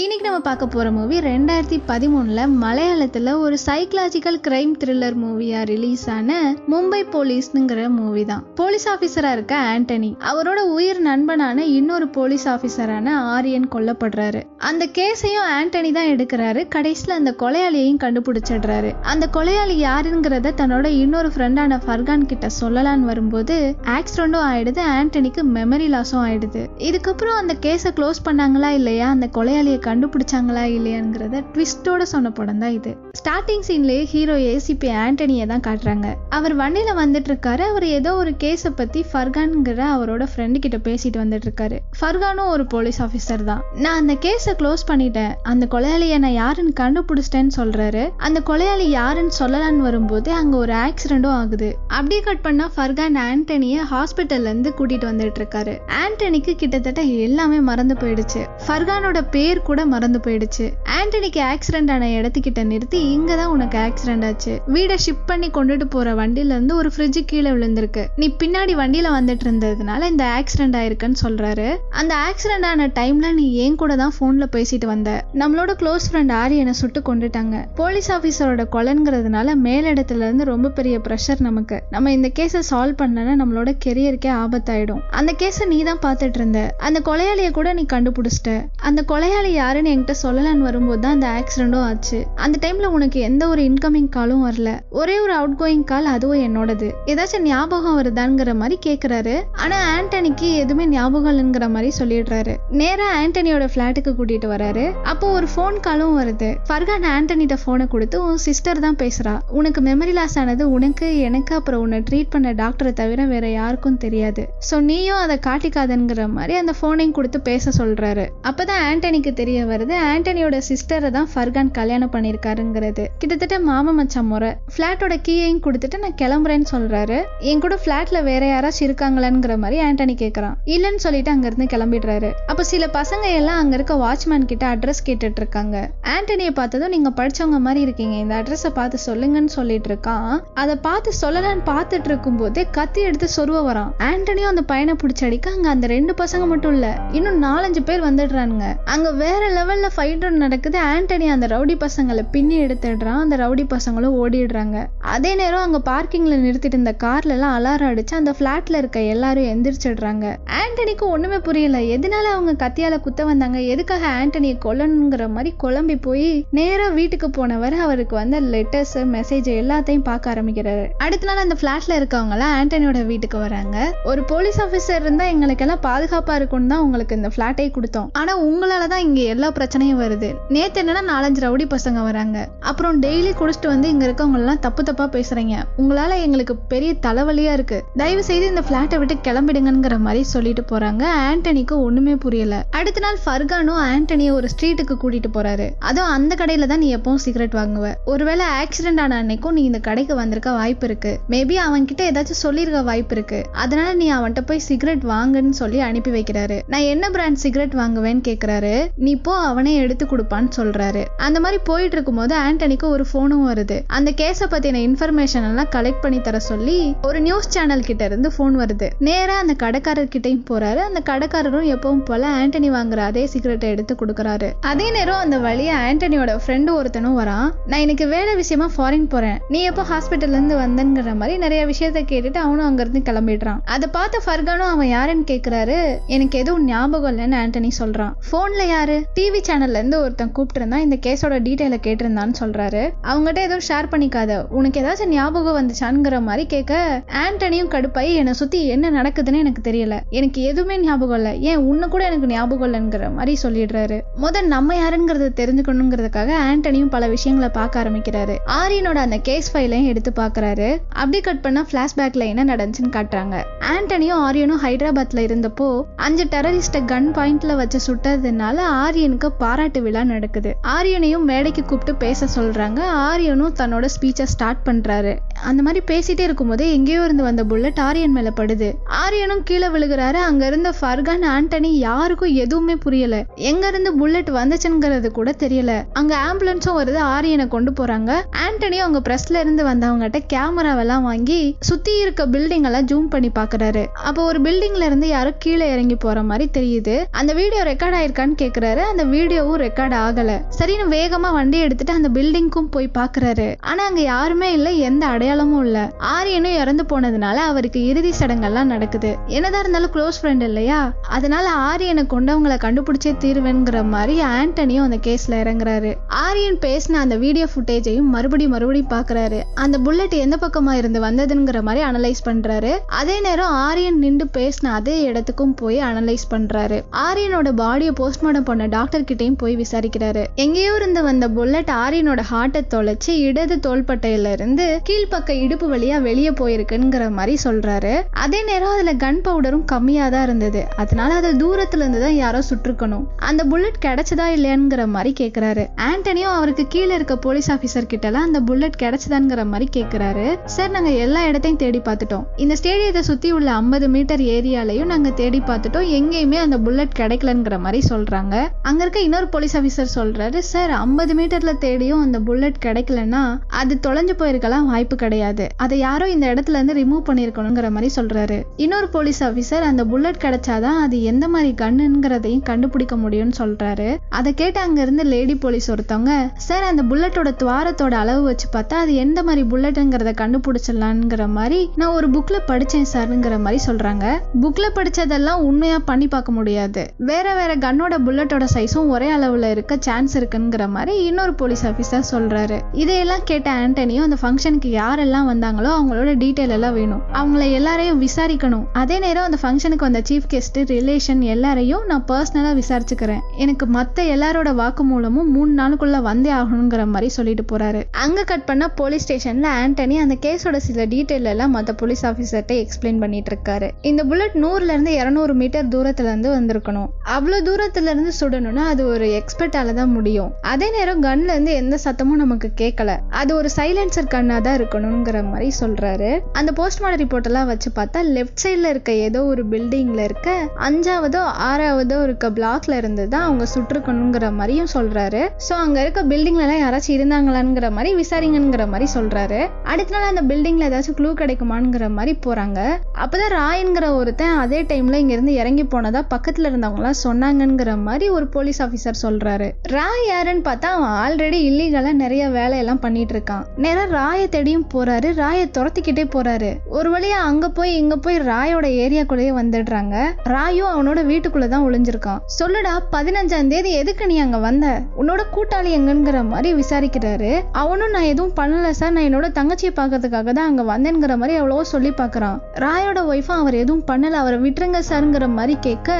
இன்றைக்கி நம்ம பார்க்க போகிற மூவி ரெண்டாயிரத்தி பதிமூணில் மலையாளத்தில் ஒரு சைக்கலாஜிக்கல் கிரைம் த்ரில்லர் மூவியாக ரிலீஸ் ஆன மும்பை போலீஸ்ங்கிற மூவி தான். போலீஸ் ஆஃபீஸராக இருக்க ஆண்டனி அவரோட உயிர் நண்பனான இன்னொரு போலீஸ் ஆஃபீஸரான ஆரியன் கொல்லப்படுறாரு. அந்த கேஸையும் ஆண்டனி தான் எடுக்கிறாரு. கடைசியில் அந்த கொலையாளியையும் கண்டுபிடிச்சிடுறாரு. அந்த கொலையாளி யாருங்கிறத தன்னோட இன்னொரு ஃப்ரெண்டான ஃபர்கான் கிட்ட சொல்லலான்னு வரும்போது ஆக்சிடெண்ட்டும் ஆயிடுது ஆண்டனிக்கு மெமரி லாஸும் ஆயிடுது. இதுக்கப்புறம் அந்த கேஸை க்ளோஸ் பண்ணாங்களா இல்லையா? அந்த கொலையாளியை கண்டுபிடிச்சாங்களா இல்லையாங்கிறத ட்விஸ்டோட சொன்ன படம் தான் இது. ஸ்டார்டிங் சீன்லேயே ஹீரோ ஏசிபி ஆண்டனியை தான் காட்டுறாங்க. அவர் வண்டியில் வந்துட்டு இருக்காரு அவர் ஏதோ ஒரு கேஸை பத்தி ஃபர்கான்ங்கிற அவரோட ஃப்ரெண்டு கிட்ட பேசிட்டு வந்துட்டு இருக்காரு ஃபர்கானும் ஒரு போலீஸ் ஆஃபீஸர் தான். நான் அந்த கேஸை க்ளோஸ் பண்ணிட்டேன். அந்த கொலையாளியை நான் யாருன்னு கண்டுபிடிச்சிட்டேன்னு சொல்றாரு. அந்த கொலையாளி யாருன்னு சொல்லலான்னு வரும்போது அங்க ஒரு ஆக்சிடென்டும் ஆகுது. அப்படியே கட் பண்ணா ஃபர்கான் ஆண்டனியை ஹாஸ்பிட்டல்ல இருந்து கூட்டிட்டு வந்துட்டு இருக்காரு ஆண்டனிக்கு கிட்டத்தட்ட எல்லாமே மறந்து போயிடுச்சு. ஃபர்கானோட பேர் கூட கூட மறந்து போயிடுச்சு. ஆண்டனிக்கு ஆக்சிடென்ட் ஆன இடத்துக்கிட்ட நிறுத்தி இங்க தான் உனக்கு ஆக்சிடென்ட் ஆச்சு. வீடை ஷிப் பண்ணி கொண்டுட்டு போற வண்டியில இருந்து ஒரு ஃப்ரிட்ஜ் கீழே விழுந்திருக்கு. நீ பின்னாடி வண்டியில வந்துட்டு இருந்ததுனால இந்த ஆக்சிடென்ட் ஆயிருக்குன்னு சொல்றாரு. அந்த ஆக்சிடென்ட் ஆன டைம்ல நீ ஏன் கூட தான் போன்ல பேசிட்டு வந்த. நம்மளோட க்ளோஸ் ஃப்ரெண்ட் ஆரியனை சுட்டு கொண்டுட்டாங்க. போலீஸ் ஆபீசரோட கொலைங்கிறதுனால மேலிடத்துல இருந்து ரொம்ப பெரிய ப்ரெஷர் நமக்கு. நம்ம இந்த கேஸை சால்வ் பண்ணலன்னா நம்மளோட கெரியருக்கே ஆபத்தாயிடும். அந்த கேஸை நீ தான் பார்த்துட்டு இருந்த. அந்த கொலையாளியை கூட நீ கண்டுபிடிச்சிட்ட. அந்த கொலையாளி யாருன்னு என்கிட்ட சொல்லலான்னு வரும்போது தான் அந்த ஆக்சிடென்ட்டும் ஆச்சு. அந்த டைம்ல உனக்கு எந்த ஒரு இன்கமிங் காலும் வரல. ஒரே ஒரு அவுட் கோயிங் கால் அதுவும் என்னோடது. ஏதாச்சும் ஞாபகம் வருதாங்கிற மாதிரி கேக்குறாரு. ஆனா ஆண்டனிக்கு எதுவுமே ஞாபகம் இல்லைங்கிற மாதிரி சொல்லிடுறாரு. நேரா ஆண்டனியோட ஃப்ளாட்டுக்கு கூட்டிட்டு வராரு. அப்போ ஒரு ஃபோன் காலும் வருது. ஃபர்கான் ஆண்டனிட்ட போனை கொடுத்து உன் சிஸ்டர் தான் பேசுறா. உனக்கு மெமரி லாஸ் ஆனது உனக்கு எனக்கு அப்புறம் உன்னை ட்ரீட் பண்ண டாக்டரை தவிர வேற யாருக்கும் தெரியாது. ஸோ நீயும் அதை காட்டிக்காதங்கிற மாதிரி அந்த ஃபோனையும் கொடுத்து பேச சொல்றாரு. அப்பதான் ஆண்டனிக்கு தெரிய வருது. ஆண்டனியோட சிஸ்டரை தான் ஃபர்கான் கல்யாணம் பண்ணியிருக்காருங்கிறது. கிட்டத்தட்ட மாமா மச்சான் முறை. ஃபிளாட்டோட கீயையும் கொடுத்துட்டு நான் கிளம்புறேன்னு சொல்றாரு. என் கூட ஃபிளாட்ல வேற யாராச்சும் இருக்காங்களாங்கிற மாதிரி ஆண்டனி கேட்கறான் இல்லைன்னு சொல்லிட்டு அங்கிருந்து கிளம்பிடுறாரு. அப்போ சில பசங்க எல்லாம் அங்க இருக்க வாட்ச்மேன் கிட்ட அட்ரஸ் கேட்டுட்டு இருக்காங்க ஆண்டனியை பார்த்ததும் நீங்க படிச்சவங்க மாதிரி இருக்கீங்க. இந்த அட்ரஸை பார்த்து சொல்லுங்கன்னு சொல்லிட்டு இருக்கான். அதை பார்த்து சொல்லலான்னு பார்த்துட்டு இருக்கும்போதே கத்தி எடுத்து சொருவ வரான். ஆண்டனியும் அந்த பையனை பிடிச்சடிக்க அங்க அந்த ரெண்டு பசங்க மட்டும் இல்ல இன்னும் நாலஞ்சு பேர் வந்துடுறானுங்க. அங்க வேற லெவல்ல ஃபைட் நடக்குது. ஆண்டனி அந்த ரவுடி பசங்களை பின்னி எடுத்துடுறான். அந்த ரவுடி பசங்களும் ஓடிடுறாங்க. அதே நேரம் அங்க பார்க்கிங்ல நிறுத்திட்டு இருந்த கார்ல எல்லாம் அலாரம் அடிச்சு அந்த பிளாட்ல இருக்க எல்லாரும் எந்திரிச்சிடுறாங்க. ஆண்டனிக்கு ஒண்ணுமே புரியல. எதனால அவங்க கத்தியால குத்த வந்தாங்க? எதுக்காக ஆண்டனியை கொல்லணுங்கிற மாதிரி குழம்பி போய் நேராக வீட்டுக்கு போனவர் அவருக்கு வந்த லெட்டர்ஸ் மெசேஜ் எல்லாத்தையும் பார்க்க ஆரம்பிக்கிறாரு. அடுத்த நாள் அந்த பிளாட்ல இருக்கவங்க எல்லாம் ஆண்டனியோட வீட்டுக்கு வராங்க. ஒரு போலீஸ் ஆபீசர் இருந்தா எங்களுக்கு எல்லாம் பாதுகாப்பா இருக்கும்னு தான் உங்களுக்கு இந்த பிளாட்டை கொடுத்தோம். ஆனா உங்களால் தான் இங்க எல்லா பிரச்சனையும் வருது. நேத்து என்னன்னா நாலஞ்சு ரவுடி பசங்க வராங்க. அப்புறம் டெய்லி குடிச்சிட்டு வந்து இங்க இருக்கவங்க எல்லாம் தப்பு தப்பா பேசுறீங்க. உங்களால எங்களுக்கு பெரிய தலைவலியா இருக்கு. தயவு செய்து இந்த பிளாட்டை விட்டு கிளம்பிடுங்கிற மாதிரி சொல்லிட்டு போறாங்க. ஆண்டனிக்கு ஒண்ணுமே புரியல. அடுத்த நாள் ஃபர்கானும் ஆண்டனிய ஒரு ஸ்ட்ரீட்டுக்கு கூட்டிட்டு போறாரு. அதுவும் அந்த கடையில தான் நீ எப்பவும் சிகரெட் வாங்குவ. ஒருவேளை ஆக்சிடென்ட் ஆன அன்னைக்கும் நீ இந்த கடைக்கு வந்திருக்க வாய்ப்பு இருக்கு. மேபி அவன் கிட்ட ஏதாச்சும் சொல்லிருக்க வாய்ப்பு இருக்கு. அதனால நீ அவன்கிட்ட போய் சிகரெட் வாங்குன்னு சொல்லி அனுப்பி வைக்கிறாரு. நான் என்ன பிராண்ட் சிகரெட் வாங்குவேன்னு கேக்குறாரு? நீ போ அவனே எடுத்து கொடுப்பான்னு சொல்றாரு. அந்த மாதிரி போயிட்டு இருக்கும்போது ஆண்டனிக்கு ஒரு ஃபோனும் வருது. அந்த கேஸை பத்தின இன்ஃபர்மேஷன் எல்லாம் கலெக்ட் பண்ணி தர சொல்லி ஒரு நியூஸ் சேனல் கிட்ட இருந்து ஃபோன் வருது. நேரா அந்த கடைக்காரர் கிட்டையும் போறாரு. அந்த கடைக்காரரும் எப்பவும் போல ஆண்டனி வாங்குற அதே சிகரெட்டை எடுத்து கொடுக்கறாரு. அதே நேரம் அந்த வழியா ஆண்டனியோட ஃப்ரெண்டு ஒருத்தனும் வரான். நான் எனக்கு வேலை விஷயமா ஃபாரின் போறேன். நீ எப்போ ஹாஸ்பிட்டல்ல இருந்து வந்தங்கிற மாதிரி நிறைய விஷயத்த கேட்டுட்டு அவனும் அங்க இருந்து கிளம்பிடுறான். அதை பார்த்த ஃபர்கானும் அவன் யாருன்னு கேக்குறாரு? எனக்கு எதுவும் ஞாபகம் இல்லைன்னு ஆண்டனி சொல்றான். போன்ல யாரு? டிவி சேனல்ல இருந்து ஒருத்தன் கூப்பிட்டுருந்தான். இந்த கேஸோட டீட்டெயில கேட்டிருந்தான்னு சொல்றாரு. அவங்ககிட்ட எதுவும் ஷேர் பண்ணிக்காத. உனக்கு ஏதாச்சும் ஞாபகம் வந்துச்சான்ங்கிற மாதிரி கேட்க ஆண்டனியும் கடுப்பாயி என்னை சுத்தி என்ன நடக்குதுன்னு எனக்கு தெரியல. எனக்கு எதுவுமே ஞாபகம் இல்லை. ஏன் உன்னை கூட எனக்கு ஞாபகம் இல்லைங்கிற மாதிரி சொல்லிடுறாரு. முதல் நம்ம யாருங்கிறத தெரிஞ்சுக்கணுங்கிறதுக்காக ஆண்டனியும் பல விஷயங்களை பார்க்க ஆரம்பிக்கிறாரு. ஆரியனோட அந்த கேஸ் ஃபைலையும் எடுத்து பாக்குறாரு அப்படி கட் பண்ணா பிளாஷ்பேக்ல என்ன நடந்துச்சுன்னு காட்டுறாங்க. ஆண்டனியும் ஆரியனும் ஹைதராபாத்ல இருந்தப்போ அஞ்சு டெரரிஸ்ட கன் பாயிண்ட்ல வச்சு சுட்டதுனால ஆரியனுக்கு பாராட்டு விழா நடக்குது. ஆரியனையும் மேடைக்கு கூப்பிட்டு பேச சொல்றாங்க. ஆரியனும் தன்னோட ஸ்பீச்சை ஸ்டார்ட் பண்றாரு. அந்த மாதிரி பேசிட்டே இருக்கும்போது எங்கேயோ இருந்து வந்த புல்லட் ஆரியன் மேல படுது. ஆரியனும் கீழே விழுகிறாரு. அங்க இருந்த ஃபர்கான் ஆண்டனி யாருக்கும் எதுவுமே புரியல. எங்க இருந்து புல்லட் வந்துச்சுங்கிறது கூட தெரியல. அங்க ஆம்புலன்ஸும் வருது. ஆரியனை கொண்டு போறாங்க. ஆண்டனியும் அவங்க பிரஸ்ல இருந்து வந்தவங்ககிட்ட கேமராவெல்லாம் வாங்கி சுத்தி இருக்க பில்டிங் எல்லாம் ஜூம் பண்ணி பாக்குறாரு. அப்போ ஒரு பில்டிங்ல இருந்து யாரோ கீழே இறங்கி போற மாதிரி தெரியுது. அந்த வீடியோ ரெக்கார்ட் ஆயிருக்கான்னு கேக்குறாரு. அந்த வீடியோவும் ரெக்கார்ட் ஆகல. சரின்னு வேகமா வண்டி எடுத்துட்டு அந்த பில்டிங்க்கும் போய் பாக்குறாரு ஆனா அங்க யாருமே இல்ல எந்த அடையாளமும் இல்ல. ஆரியனும் இறந்து போனதுனால அவருக்கு இறுதி சடங்கெல்லாம் நடக்குது. என்னதான் இருந்தாலும் க்ளோஸ் ஃப்ரெண்ட் இல்லையா? அதனால ஆரியனை கொண்டவங்களை கண்டுபிடிச்சே தீர்வேங்கிற மாதிரி ஆண்டனியும் அந்த கேஸ்ல இறங்குறாரு. ஆரியன் பேசின அந்த வீடியோ ஃபுட்டேஜையும் மறுபடியும் மறுபடியும் பாக்குறாரு அந்த புல்லட் எந்த பக்கமா இருந்து வந்ததுங்கிற மாதிரி அனலைஸ் பண்றாரு. அதே நேரம் ஆரியன் நின்று பேசின அதே இடத்துக்கும் போய் அனலைஸ் பண்றாரு. ஆரியனோட பாடியை போஸ்ட்மார்ட்டம் பண்ண டாக்டர் கிட்டேயும் போய் விசாரிக்கிறாரு. எங்கேயோ இருந்து வந்த புல்லட் ஆரியனோட ஹார்ட்டை தொலைச்சு இடது தோள்பட்டையில இருந்து கீழ்ப்பக்க இடுப்பு வழியா வெளியே போயிருக்குங்கிற மாதிரி சொல்றாரு. அதே நேரம் அதுல கன் பவுடரும் கம்மியா தான் இருந்தது. அதனால அதை தூரத்துல இருந்து தான் யாரோ சுட்டிருக்கணும். அந்த புல்லட் கிடைச்சதா இல்லையாங்கிற மாதிரி கேக்குறாரு. ஆண்டனியும் அவருக்கு கீழே இருக்க போலீஸ் ஆபீசர் கிட்ட எல்லாம் அந்த புல்லட் கிடைச்சதாங்கிற மாதிரி கேக்குறாரு. சார் நாங்க எல்லா இடத்தையும் தேடி பார்த்துட்டோம். இந்த ஸ்டேடியத்தை சுத்தி உள்ள ஐம்பது மீட்டர் ஏரியாலையும் நாங்க தேடி பார்த்துட்டோம். எங்கேயுமே அந்த புல்லட் கிடைக்கலங்கிற மாதிரி சொல்றாங்க. அங்க இருக்க இன்னொரு போலீஸ் ஆஃபீஸர் சொல்றாரு சார் ஐம்பது மீட்டர்ல தேடியும் அந்த புல்லட் கிடைக்கலன்னா அது தொலைஞ்சு போயிருக்கலாம் வாய்ப்பு கிடையாது. அதை யாரோ இந்த இடத்துல இருந்து ரிமூவ் பண்ணிருக்கணுங்கிற மாதிரி சொல்றாரு. இன்னொரு போலீஸ் ஆஃபீஸர் அந்த புல்லட் கிடைச்சாதான் அது எந்த மாதிரி கண்ணுங்கிறதையும் கண்டுபிடிக்க முடியும்னு சொல்றாரு. அதை கேட்டு அங்க இருந்து லேடி போலீஸ் ஒருத்தவங்க சார் அந்த புல்லட்டோட துவாரத்தோட அளவு வச்சு பார்த்தா அது எந்த மாதிரி புல்லட்டுங்கிறத கண்டுபிடிச்சிடலாங்கிற மாதிரி நான் ஒரு புக்ல படிச்சேன் சார்ங்கிற மாதிரி சொல்றாங்க. புக்ல படிச்சதெல்லாம் உண்மையா பண்ணி பார்க்க முடியாது. வேற வேற கன்னோட புல்லட்டோட சைஸும் ஒரே அளவுல இருக்க சான்ஸ் இருக்குங்கிற மாதிரி இன்னொரு போலீஸ் ஆஃபீஸர் சொல்றாரு. இதையெல்லாம் கேட்ட ஆண்டனியும் அந்த ஃபங்க்ஷனுக்கு யாரெல்லாம் வந்தாங்களோ அவங்களோட டீட்டெயில் எல்லாம் வேணும். அவங்கள எல்லாரையும் விசாரிக்கணும். அதே நேரம் அந்த ஃபங்க்ஷனுக்கு வந்த சீஃப் கெஸ்ட் ரிலேஷன் எல்லாரையும் நான் பர்சனலாக விசாரிச்சுக்கிறேன். எனக்கு மற்ற எல்லாரோட வாக்கு மூலமும் மூணு நாளுக்குள்ள வந்தே ஆகணுங்கிற மாதிரி சொல்லிட்டு போறாரு. அங்க கட் பண்ண போலீஸ் ஸ்டேஷன்ல ஆண்டனி அந்த கேஸோட சில டீட்டெயில் எல்லாம் மற்ற போலீஸ் ஆஃபீஸர்கிட்ட எக்ஸ்பிளைன் பண்ணிட்டு இருக்காரு. இந்த புல்லட் நூறுல இருந்து இருநூறு மீட்டர் தூரத்துல இருந்து வந்திருக்கணும். அவ்வளவு தூரத்துல இருந்து பண்ணணும்னா அது ஒரு எக்ஸ்பர்ட்டால தான் முடியும். அதே நேரம் கன்ல இருந்து எந்த சத்தமும் நமக்கு கேட்கல. அது ஒரு சைலன்சர் கண்ணா தான் இருக்கணுங்கிற மாதிரி சொல்றாரு. அந்த போஸ்ட்மார்டம் ரிப்போர்ட் எல்லாம் வச்சு பார்த்தா லெஃப்ட் சைட்ல இருக்க ஏதோ ஒரு பில்டிங்ல இருக்க அஞ்சாவதோ ஆறாவதோ இருக்க பிளாக்ல இருந்து தான் அவங்க சுட்டிருக்கணுங்கிற மாதிரியும் சொல்றாரு. சோ அங்க இருக்க பில்டிங்ல எல்லாம் யாராச்சும் இருந்தாங்களாங்கிற மாதிரி விசாரிங்கங்கிற மாதிரி சொல்றாரு. அடுத்த நாள் அந்த பில்டிங்ல ஏதாச்சும் க்ளூ கிடைக்குமாங்கிற மாதிரி போறாங்க. அப்பதான் ராயன்கிற ஒருத்தன் அதே டைம்ல இங்க இருந்து இறங்கி போனதா பக்கத்துல இருந்தவங்க எல்லாம் சொன்னாங்கிற மாதிரி ஒரு போலீஸ் ஆஃபீஸர் சொல்றாரு. ராய் யாருன்னு பார்த்தா அவன் ஆல்ரெடி இல்லீகலா நிறைய வேலையெல்லாம் பண்ணிட்டு இருக்கான். நேரா ராய தேடியும் போறாரு. ராய துரத்திக்கிட்டே போறாரு. ஒரு வழியா அங்க போய் இங்க போய் ராயோட ஏரியாக்குள்ளேயே வந்துடுறாங்க. ராயும் அவனோட வீட்டுக்குள்ள தான் ஒளிஞ்சிருக்கான். சொல்லுடா பதினஞ்சாம் தேதி எதுக்கு நீ அங்க வந்த? உன்னோட கூட்டாளி எங்கங்கிற மாதிரி விசாரிக்கிறாரு. அவனும் நான் எதுவும் பண்ணல சார் நான் என்னோட தங்கச்சியை பார்க்கறதுக்காக தான் அங்க வந்தேங்கிற மாதிரி எவ்வளவோ சொல்லி பாக்குறான் ராயோட ஒய்ஃபும் அவர் எதுவும் பண்ணல. அவரை விட்டுருங்க சார்ங்கிற மாதிரி கேட்க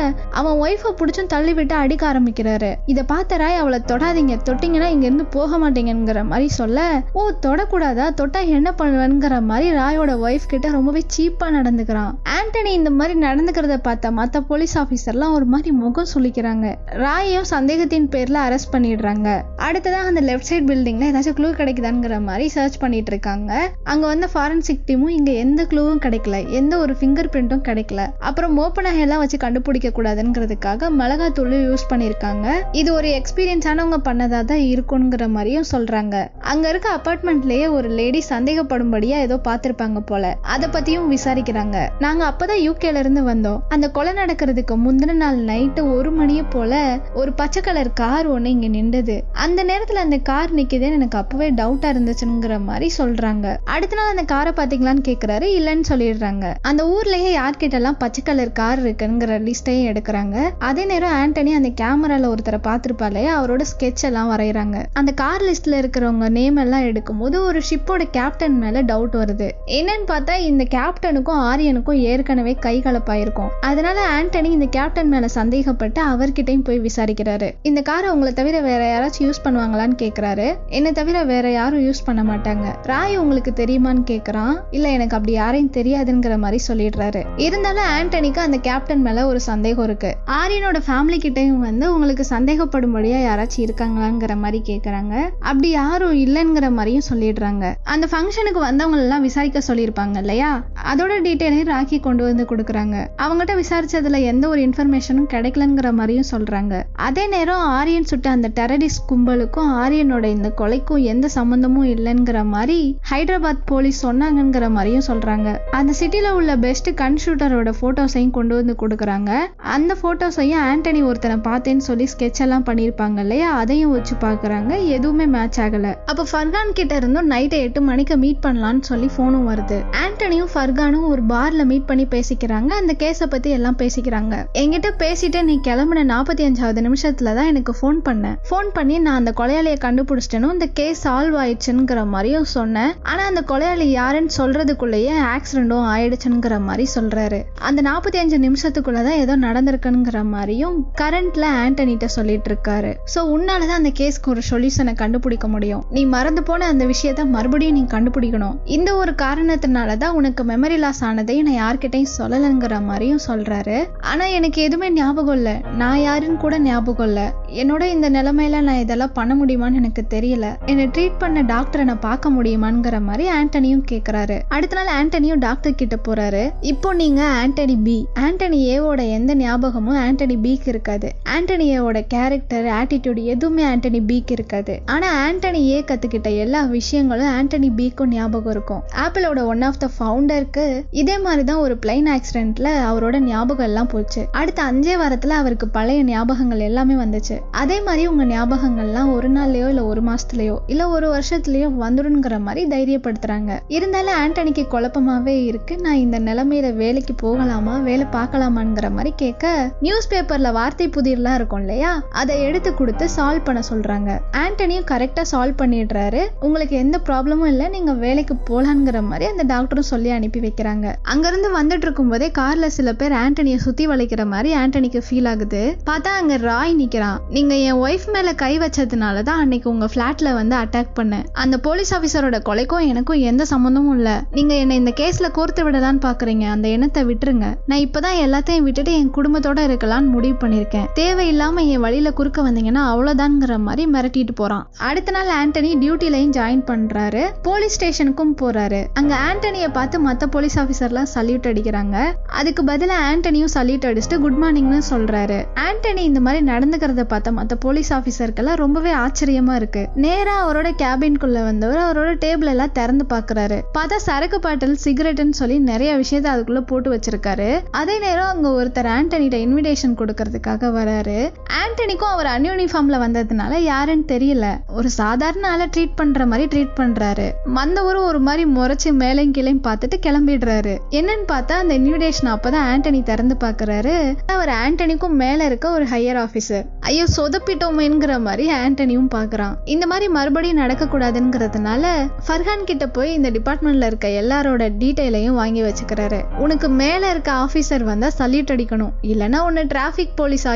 அவன் ஒய்ஃபை பிடிச்சும் தள்ளி விட்டு அடிக்க ஆரம்பிக்கிறாரு. இதை பார்த்த ராய் அவளை தொடாதீங்க. தொட்டிங்கன்னா இங்க இருந்து போக மாட்டீங்கிற மாதிரி சொல்ல ஓ தொடக்கூடாதா? தொட்டா என்ன பண்ணுவேங்கிற மாதிரி ராயோட ஒய்ஃப் கிட்ட ரொம்பவே சீப்பா நடந்துக்கிறான். ஆண்டனி இந்த மாதிரி நடந்துக்கிறத பார்த்த மத்த போலீஸ் ஆபீசர்லாம் ஒரு மாதிரி முகம் சொல்லிக்கிறாங்க ராயையும் சந்தேகத்தின் பேர்ல அரெஸ்ட் பண்ணிடுறாங்க. அடுத்ததான் அந்த லெஃப்ட் சைட் பில்டிங்ல ஏதாச்சும் க்ளூ கிடைக்குதாங்கிற மாதிரி சர்ச் பண்ணிட்டு இருக்காங்க அங்க வந்த ஃபாரன்சிக் டீமும் இங்க எந்த க்ளூவும் கிடைக்கல. எந்த ஒரு ஃபிங்கர் பிரிண்ட்டும் கிடைக்கல. அப்புறம் மோப்பனகையெல்லாம் வச்சு கண்டுபிடிக்க கூடாதுங்கிறதுக்காக மிளகாத்தூள் யூஸ் பண்ணிருக்காங்க இது ஒரு எக்ஸ்பீரியன்ஸ் ஆனவங்க பண்ணதா தான் இருக்குங்கிற மாதிரியும் சொல்றாங்க. அங்க இருக்க அபார்ட்மெண்ட்லயே ஒரு லேடி சந்தேகப்படும்படியா ஏதோ பாத்திருப்பாங்க போல. அதை பத்தியும் விசாரிக்கிறாங்க. நாங்க அப்பதான் யூகேல இருந்து வந்தோம். அந்த கொலை நடக்கிறதுக்கு முந்தின நாள் நைட்டு ஒரு மணியை போல ஒரு பச்சை கலர் கார் ஒண்ணு இங்க நின்றுது அந்த நேரத்துல அந்த கார் நிக்குதுன்னு எனக்கு அப்பவே டவுட்டா இருந்துச்சுங்கிற மாதிரி சொல்றாங்க. அடுத்த நாள் அந்த காரை பாத்தீங்களான்னு கேக்குறாரு இல்லைன்னு சொல்லிடுறாங்க. அந்த ஊர்லயே யார்கிட்ட எல்லாம் பச்சை கலர் கார் இருக்குங்கிற லிஸ்டையும் எடுக்கிறாங்க. அதே நேரம் ஆண்டனி அந்த கேப் கேமரால ஒருத்தரை பார்த்துருப்பாலே அவரோட ஸ்கெட்ச் எல்லாம் வரைகிறாங்க அந்த கார் லிஸ்ட்ல இருக்கிறவங்க நேம் எல்லாம் எடுக்கும்போது ஒரு ஷிப்போட கேப்டன் மேல டவுட் வருது. என்னன்னு பார்த்தா இந்த கேப்டனுக்கும் ஆரியனுக்கும் ஏற்கனவே கை கலப்பாயிருக்கும். அதனால ஆண்டனி இந்த கேப்டன் மேல சந்தேகப்பட்டு அவர்கிட்டயும் போய் விசாரிக்கிறாரு. இந்த காரை உங்களை தவிர வேற யாராச்சும் யூஸ் பண்ணுவாங்களான்னு கேக்குறாரு. என்னை தவிர வேற யாரும் யூஸ் பண்ண மாட்டாங்க. ராய் உங்களுக்கு தெரியுமான்னு கேக்குறான். இல்ல எனக்கு அப்படி யாரையும் தெரியாதுங்கிற மாதிரி சொல்லிடுறாரு. இருந்தாலும் ஆண்டனிக்கு அந்த கேப்டன் மேல ஒரு சந்தேகம் இருக்கு. ஆரியனோட ஃபேமிலி கிட்டையும் வந்து உங்களுக்கு சந்தேகப்படும்படியா யாராச்சும் இருக்காங்களாங்கிற மாதிரி கேக்குறாங்க. அப்படி யாரும் இல்லைங்கிற மாதிரியும் சொல்லிடுறாங்க. அந்த ஃபங்க்ஷனுக்கு வந்தவங்க எல்லாம் விசாரிக்க சொல்லியிருப்பாங்க இல்லையா? அதோட டீட்டெயிலையும் ராக்கி கொண்டு வந்து கொடுக்குறாங்க. அவங்ககிட்ட விசாரிச்சதுல எந்த ஒரு இன்ஃபர்மேஷனும் கிடைக்கலங்கிற மாதிரியும் சொல்றாங்க. அதே நேரம் ஆரியன் சுட்ட அந்த டெரரிஸ்ட் கும்பலுக்கும் ஆரியனோட இந்த கொலைக்கும் எந்த சம்பந்தமும் இல்லைங்கிற மாதிரி ஹைதராபாத் போலீஸ் சொன்னாங்கங்கிற மாதிரியும் சொல்றாங்க. அந்த சிட்டில உள்ள பெஸ்ட் கன் ஷூட்டரோட போட்டோஸையும் கொண்டு வந்து கொடுக்குறாங்க. அந்த போட்டோஸையும் ஆண்டனி ஒருத்தனை பார்த்தேன்னு சொல்லி ஸ்கெட்ச் எல்லாம் பண்ணியிருப்பாங்க இல்லையா? அதையும் வச்சு பார்க்கறாங்க. எதுவுமே மேட்ச் ஆகலை. அப்போ ஃபர்கான் கிட்ட இருந்தும் நைட்டு எட்டு மணிக்கு மீட் பண்ணலாம்னு சொல்லி ஃபோனும் வருது. ஆண்டனியும் ஃபர்கானும் ஒரு பார்ல மீட் பண்ணி பேசிக்கிறாங்க. அந்த கேஸை பத்தி எல்லாம் பேசிக்கிறாங்க. என்கிட்ட பேசிட்டு நீ கிளம்புன நாற்பத்தி அஞ்சாவது நிமிஷத்துல தான் எனக்கு ஃபோன் பண்ணேன் ஃபோன் பண்ணி நான் அந்த கொலையாளியை கண்டுபிடிச்சிட்டேனும் இந்த கேஸ் சால்வ் ஆயிடுச்சுங்கிற மாதிரியும் சொன்னேன் ஆனா அந்த கொலையாளி யாருன்னு சொல்றதுக்குள்ளேயே ஆக்சிடென்ட்டும் ஆயிடுச்சுங்கிற மாதிரி சொல்றாரு. அந்த நாற்பத்தி அஞ்சு நிமிஷத்துக்குள்ளதான் ஏதோ நடந்திருக்குங்கிற மாதிரியும் கரண்ட்ல ஆண்டனிட்ட சொல்லிட்டு இருக்காரு ஸோ உன்னாலதான் அந்த கேஸ்க்கு ஒரு சொல்யூஷனை கண்டுபிடிக்க முடியும். நீ மறந்து போன அந்த விஷயத்த மறுபடியும் நீ கண்டுபிடிக்கணும். இந்த ஒரு காரணத்தினால தான் உனக்கு மெமரி லாஸ் ஆனதையும் நான் யார்கிட்டையும் சொல்லலைங்கிற மாதிரியும் சொல்றாரு. ஆனா எனக்கு எதுவுமே ஞாபகம் இல்லை. நான் யாருன்னு கூட ஞாபகம் இல்லை. என்னோட இந்த நிலைமையில நான் இதெல்லாம் பண்ண முடியுமான்னு எனக்கு தெரியல. என்னை ட்ரீட் பண்ண டாக்டரை நான் பார்க்க முடியுமாங்கிற மாதிரி ஆண்டனியும் கேட்குறாரு அடுத்த நாள் ஆண்டனியும் டாக்டர் கிட்ட போறாரு. இப்போ நீங்க ஆண்டனி பி ஆண்டனி ஏவோட எந்த ஞாபகமும் ஆண்டனி பிக்கு இருக்காது. ஆண்டனி ஆண்டனியோட கேரக்டர் ஆட்டிடியூட் எதுவுமே ஆண்டனி பீக் இருக்காது. ஆனா ஆண்டனி ஏ கத்துக்கிட்ட எல்லா விஷயங்களும் ஆண்டனி பீக்கும் ஞாபகம் இருக்கும். ஆப்பிளோட ஒன் ஆஃப் த ஃபவுண்டருக்கு இதே மாதிரி தான் ஒரு பிளைன் ஆக்சிடென்ட்ல அவரோட ஞாபகம் எல்லாம் போச்சு. அடுத்த அஞ்சே வாரத்துல அவருக்கு பழைய ஞாபகங்கள் எல்லாமே வந்துச்சு. அதே மாதிரி உங்க ஞாபகங்கள்லாம் ஒரு நாள்லயோ இல்ல ஒரு மாசத்துலயோ இல்ல ஒரு வருஷத்துலயோ வந்துடுங்கிற மாதிரி தைரியப்படுத்துறாங்க. இருந்தாலும் ஆண்டனிக்கு குழப்பமாவே இருக்கு. நான் இந்த நிலைமையில வேலைக்கு போகலாமா வேலை பார்க்கலாமாங்கிற மாதிரி கேட்க நியூஸ் பேப்பர்ல வார்த்தை புதிர்லாம் இருக்கும் இல்லையா? அதை எடுத்து கொடுத்து சால்வ் பண்ண சொல்றாங்க. ஆண்டனியும் கரெக்டா சால்வ் பண்ணிடுறாரு. உங்களுக்கு எந்த ப்ராப்ளமும் இல்லை. நீங்க வேலைக்கு போலாங்கிற மாதிரி அந்த டாக்டரும் சொல்லி அனுப்பி வைக்கிறாங்க. அங்கிருந்து வந்துட்டு இருக்கும் போதே கார்ல சில பேர் ஆண்டனியை சுத்தி வளைக்கிற மாதிரி ஆண்டனிக்கு ஃபீல் ஆகுது. பார்த்தா அங்க ராய் நிக்கிறான். நீங்க என் ஒய்ஃப் மேல கை வச்சதுனால தான் அன்னைக்கு உங்க ஃபிளாட்ல வந்து அட்டாக் பண்ணேன். அந்த போலீஸ் ஆஃபீஸரோட கொலைக்கும் எனக்கும் எந்த சம்மந்தமும் இல்ல. நீங்க என்னை இந்த கேஸ்ல கோர்த்து விடலான்னு பாக்குறீங்க. அந்த எண்ணத்தை விட்டுருங்க. நான் இப்பதான் எல்லாத்தையும் விட்டுட்டு என் குடும்பத்தோட இருக்கலாம்னு முடிவு பண்ணிருக்கேன் இல்லாமல் என் வழியில் குறுக்க வந்தீங்கன்னா அவ்வளோதான்ங்கிற மாதிரி மிரட்டிட்டு போகிறான் அடுத்த நாள் ஆண்டனி டியூட்டிலையும் ஜாயின் பண்ணுறாரு போலீஸ் ஸ்டேஷனுக்கும் போகிறாரு அங்கே ஆண்டனியை பார்த்து மற்ற போலீஸ் ஆஃபீஸர்லாம் சல்யூட் அடிக்கிறாங்க. அதுக்கு பதிலாக ஆண்டனியும் சல்யூட் அடிச்சுட்டு குட் மார்னிங்னு சொல்கிறாரு ஆண்டனி இந்த மாதிரி நடந்துக்கிறத பார்த்த மற்ற போலீஸ் ஆஃபீஸருக்கெல்லாம் ரொம்பவே ஆச்சரியமாக இருக்கு. நேராக அவரோட கேபின்குள்ளே வந்தவர் அவரோட டேபிள் எல்லாம் திறந்து பார்க்குறாரு பார்த்தா சரக்கு பாட்டில் சிகரெட்டுன்னு சொல்லி நிறைய விஷயத்த அதுக்குள்ளே போட்டு வச்சிருக்காரு. அதே நேரம் அங்கே ஒருத்தர் ஆண்டனிட்ட இன்விடேஷன் கொடுக்கறதுக்காக வராரு. ஆண்டனிக்கும் அவர் அன்யூனிஃபார்ம்ல வந்ததுனால யாருன்னு தெரியல. ஒரு சாதாரண ஆளை ட்ரீட் பண்ற மாதிரி ட்ரீட் பண்றாரு. மந்தவரும் ஒரு மாதிரி முறைச்சு மேலையும் கீழையும் பார்த்துட்டு கிளம்பிடுறாரு. என்னன்னு பார்த்தா அந்த இன்விடேஷன் அப்பதான் ஆண்டனி திறந்து பாக்குறாரு அவர் ஆண்டனிக்கும் மேல இருக்க ஒரு ஹையர் ஆபீசர் ஐயோ சொதப்பிட்டோமேங்கிற மாதிரி ஆண்டனியும் பாக்குறான் இந்த மாதிரி மறுபடியும் நடக்க கூடாதுங்கிறதுனால ஃபர்ஹான் கிட்ட போய் இந்த டிபார்ட்மெண்ட்ல இருக்க எல்லாரோட டீட்டெயிலையும் வாங்கி வச்சுக்கிறாரு. உனக்கு மேல இருக்க ஆபீசர் வந்தா சல்யூட் அடிக்கணும். இல்லைன்னா உன்னை டிராபிக் போலீஸ்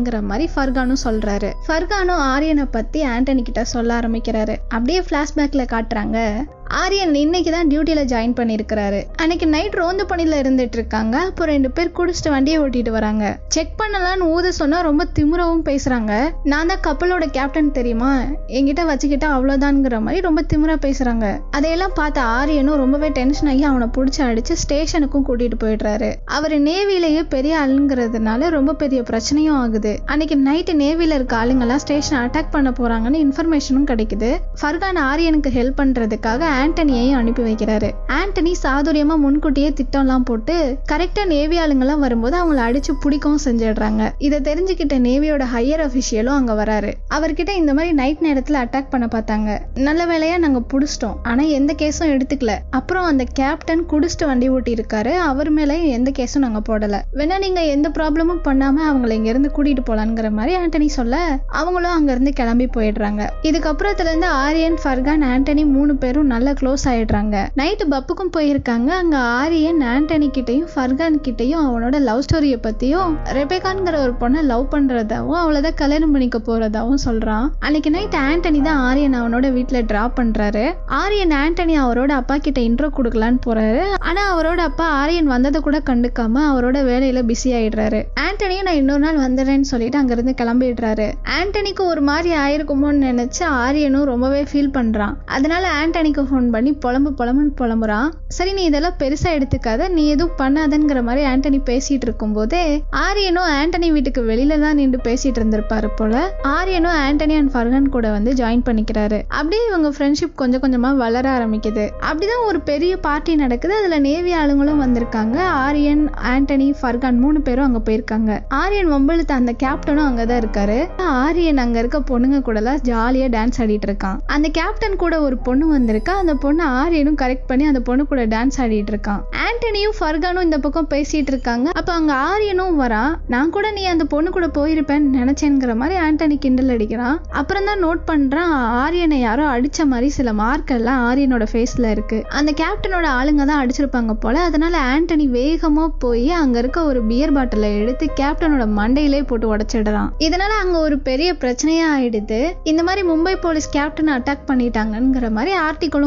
அப்படிங்கிற மாதிரி ஃபர்கானும் சொல்றாரு. ஃபர்கானும் ஆரியனை பத்தி ஆண்டனி கிட்ட சொல்ல ஆரம்பிக்கிறாரு. அப்படியே பிளாஷ்பேக்ல காட்டுறாங்க. ஆரியன் இன்னைக்கு தான் டியூட்டியில் ஜாயின் பண்ணியிருக்கிறாரு அன்னைக்கு நைட் ரோந்து பணியில் இருந்துட்டு இருக்காங்க அப்போ ரெண்டு பேர் குடிச்சிட்டு வண்டியை ஓட்டிட்டு வராங்க. செக் பண்ணலான்னு ஊத சொன்னால் ரொம்ப திமிரவும் பேசுகிறாங்க நான் தான் கப்பலோட கேப்டன் தெரியுமா? என்கிட்ட வச்சுக்கிட்டா அவ்வளோதான்ங்கிற மாதிரி ரொம்ப திமிரா பேசுகிறாங்க அதையெல்லாம் பார்த்த ஆரியனும் ரொம்பவே டென்ஷன் ஆகி அவனை பிடிச்சி அடிச்சு ஸ்டேஷனுக்கும் கூட்டிகிட்டு போயிடுறாரு. அவர் நேவிலேயே பெரிய ஆளுங்கிறதுனால ரொம்ப பெரிய பிரச்சனையும் ஆகுது. அன்னைக்கு நைட்டு நேவியில் இருக்க ஆளுங்கெல்லாம் ஸ்டேஷனை அட்டாக் பண்ண போகிறாங்கன்னு இன்ஃபர்மேஷனும் கிடைக்குது. ஃபர்கான் ஆரியனுக்கு ஹெல்ப் பண்ணுறதுக்காக ஆண்டனியையும் அனுப்பி வைக்கிறாரு. ஆண்டனி சாதுரியமா முன்கூட்டியே திட்டம்லாம் போட்டு கரெக்டா நேவி ஆளுங்கெல்லாம் வரும்போது அவங்கள அடிச்சு பிடிக்கவும் செஞ்சிடுறாங்க. இதை தெரிஞ்சுக்கிட்ட நேவியோட ஹையர் அபிஷியலும் அங்க வராரு. அவர்கிட்ட இந்த மாதிரி நைட் நேரத்துல அட்டாக் பண்ண பார்த்தாங்க. நல்ல வேலையா நாங்க புடிச்சிட்டோம். ஆனா எந்த கேஸும் எடுத்துக்கல. அப்புறம் அந்த கேப்டன் குடிச்சிட்டு வண்டி ஓட்டி இருக்காரு அவர் மேல எந்த கேஸும் நாங்க போடல. வேணா நீங்க எந்த ப்ராப்ளமும் பண்ணாம அவங்கள இங்க இருந்து கூட்டிட்டு போலாங்கிற மாதிரி ஆண்டனி சொல்ல அவங்களும் அங்க இருந்து கிளம்பி போயிடுறாங்க. இதுக்கப்புறத்துல இருந்து ஆரியன் ஃபர்கான் ஆண்டனி மூணு பேரும் நல்ல நல்லா க்ளோஸ் ஆயிடுறாங்க. நைட்டு பப்புக்கும் போயிருக்காங்க. அங்க ஆரியன் ஆண்டனி கிட்டையும் ஃபர்கான் கிட்டையும் அவனோட லவ் ஸ்டோரியை பத்தியும் ரெபேகான்ங்கிற ஒரு பொண்ணை லவ் பண்றதாவும் அவளதான் கல்யாணம் பண்ணிக்க போறதாவும் சொல்றான். அன்னைக்கு நைட் ஆண்டனி தான் ஆரியன் அவனோட வீட்டுல டிராப் பண்றாரு. ஆரியன் ஆண்டனி அவரோட அப்பா கிட்ட இன்ட்ரோ கொடுக்கலான்னு போறாரு. ஆனா அவரோட அப்பா ஆரியன் வந்ததை கூட கண்டுக்காம அவரோட வேலையில பிஸி ஆயிடுறாரு. ஆண்டனியும் நான் இன்னொரு நாள் வந்துடுறேன்னு சொல்லிட்டு அங்கிருந்து கிளம்பிடுறாரு. ஆண்டனிக்கு ஒரு மாதிரி ஆயிருக்குமோன்னு நினைச்சு ஆரியனும் ரொம்பவே ஃபீல் பண்றான். அதனால ஆண்டனிக்கு ஃபோன் பண்ணி புலம்பு புலம்புன்னு புலம்புறான். சரி நீ இதெல்லாம் பெருசா எடுத்துக்காத. நீ எதுவும் பண்ணாதங்கிற மாதிரி ஆண்டனி பேசிட்டு இருக்கும்போதே ஆரியனும் ஆண்டனி வீட்டுக்கு வெளியில தான் நின்று பேசிட்டு இருந்திருப்பாரு போல. ஆரியனும் ஆண்டனி அண்ட் ஃபர்ஹான் கூட வந்து ஜாயின் பண்ணிக்கிறாரு. அப்படியே இவங்க ஃப்ரெண்ட்ஷிப் கொஞ்சம் கொஞ்சமா வளர ஆரம்பிக்குது. அப்படிதான் ஒரு பெரிய பார்ட்டி நடக்குது. அதுல நேவி ஆளுங்களும் வந்திருக்காங்க. ஆரியன் ஆண்டனி ஃபர்கான் மூணு பேரும் அங்க போயிருக்காங்க. ஆரியன் வம்பழுத்த அந்த கேப்டனும் அங்கதான் இருக்காரு. ஆரியன் அங்க இருக்க பொண்ணுங்க கூடலாம் ஜாலியா டான்ஸ் ஆடிட்டு இருக்கான். அந்த கேப்டன் கூட ஒரு பொண்ணு வந்திருக்கா. அந்த அந்த பொண்ணு ஆரியனும் கரெக்ட் பண்ணி அந்த பொண்ணு கூட டான்ஸ் ஆடிட்டு இருக்கான். ஆண்டனியும் ஃபர்கானும் இந்த பக்கம் பேசிட்டு இருக்காங்க. அப்ப அங்க ஆரியனும் வரான் நான் கூட நீ அந்த பொண்ணு கூட போயிருப்பேன்னு நினைச்சேங்கிற மாதிரி ஆண்டனி கிண்டல் அடிக்கிறான். அப்புறம் தான் நோட் பண்றான் ஆரியனை யாரோ அடிச்ச மாதிரி சில மார்க் எல்லாம் ஆரியனோட ஃபேஸ்ல இருக்கு. அந்த கேப்டனோட ஆளுங்க தான் அடிச்சிருப்பாங்க போல. அதனால ஆண்டனி வேகமா போய் அங்க இருக்க ஒரு பியர் பாட்டிலை எடுத்து கேப்டனோட மண்டையிலே போட்டு உடச்சிடுறான். இதனால அங்க ஒரு பெரிய பிரச்சனையா ஆயிடுது. இந்த மாதிரி மும்பை போலீஸ் கேப்டனை அட்டாக் பண்ணிட்டாங்கிற மாதிரி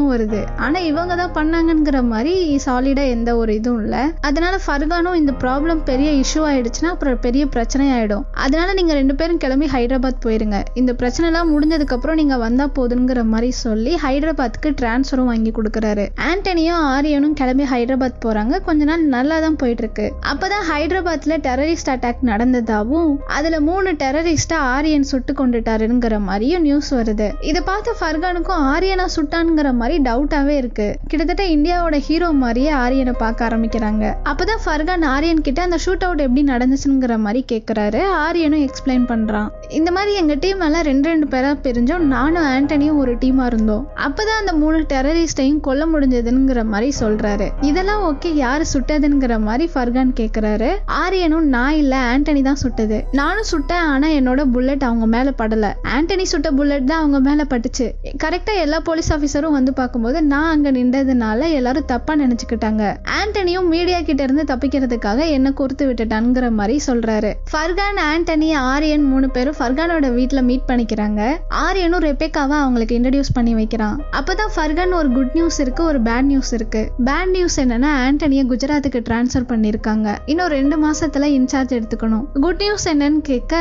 ஆர்டிக்கலும் வருது. ஆனா இவங்க தான் பண்ணாங்கங்கிற மாதிரி சாலிடா எந்த ஒரு இதுவும் இல்ல. அதனால ஃபர்கானும் இந்த ப்ராப்ளம் பெரிய இஷ்யூ ஆயிடுச்சுன்னா அப்புறம் பெரிய பிரச்சனை ஆயிடும் அதனால நீங்க ரெண்டு பேரும் கிளம்பி ஹைதராபாத் போயிருங்க. இந்த பிரச்சனை எல்லாம் முடிஞ்சதுக்கு அப்புறம் நீங்க வந்தா போதுங்கிற மாதிரி சொல்லி ஹைதராபாத்துக்கு டிரான்ஸ்ஃபரும் வாங்கி கொடுக்குறாரு. ஆண்டனியும் ஆரியனும் கிளம்பி ஹைதராபாத் போறாங்க. கொஞ்ச நாள் நல்லா தான் போயிட்டு இருக்கு அப்பதான் ஹைதராபாத்ல டெரரிஸ்ட் அட்டாக் நடந்ததாவும் அதுல மூணு டெரரிஸ்டா ஆரியன் சுட்டு கொண்டுட்டாருங்கிற மாதிரியும் நியூஸ் வருது. இதை பார்த்து ஃபர்கானுக்கும் ஆரியனா சுட்டான்ங்கிற மாதிரி டவுட்டாவே இருக்கு. கிட்டத்தட்ட இந்தியாவோட ஹீரோ மாதிரியே ஆரியனை பார்க்க ஆரம்பிக்கிறாங்க. அப்பதான் ஃபர்கான் ஆரியன் கிட்ட அந்த ஷூட் அவுட் எப்படி நடந்துச்சுங்கிற மாதிரி கேட்குறாரு ஆரியனும் எக்ஸ்பிளைன் பண்றான். இந்த மாதிரி எங்க டீம் எல்லாம் ரெண்டு ரெண்டு பேரா பிரிஞ்சோம். நானும் ஆண்டனியும் ஒரு டீமா இருந்தோம். அப்பதான் அந்த மூணு டெரரிஸ்டையும் கொல்ல முடிஞ்சதுங்கிற மாதிரி சொல்றாரு. இதெல்லாம் ஓகே யாரு சுட்டதுங்கிற மாதிரி ஃபர்கான் கேக்குறாரு. ஆரியனும் நான் இல்ல ஆண்டனி தான் சுட்டது. நானும் சுட்டேன் ஆனா என்னோட புல்லட் அவங்க மேல படல. ஆண்டனி சுட்ட புல்லட் தான் அவங்க மேல பட்டுச்சு. கரெக்டா எல்லா போலீஸ் ஆபீசரும் வந்து பார்க்கும்போது நான் அங்க நின்றதுனால எல்லாரும் தப்பா நினைச்சுக்கிட்டாங்க. ஆண்டனியும் மீடியா கிட்ட இருந்து தப்பிக்கிறதுக்காக என்ன கொடுத்து விட்டுட்டான்ங்கிற மாதிரி சொல்றாரு. ஃபர்கான் ஆண்டனி ஆரியன் மூணு பேரும் ஃபர்கானோட வீட்ல மீட் பண்ணிக்கிறாங்க. ஆரியனும் ரெபேக்காவை அவங்களுக்கு இன்ட்ரடியூஸ் பண்ணி வைக்கிறான். அப்பதான் ஃபர்கான் ஒரு குட் நியூஸ் இருக்கு ஒரு பேட் நியூஸ் இருக்கு. பேட் நியூஸ் என்னன்னா ஆண்டனியை குஜராத்துக்கு டிரான்ஸ்ஃபர் பண்ணிருக்காங்க. இன்னும் ரெண்டு மாசத்துல இன்சார்ஜ் எடுத்துக்கணும். குட் நியூஸ் என்னன்னு கேட்க